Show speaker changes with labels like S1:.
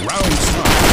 S1: Round start.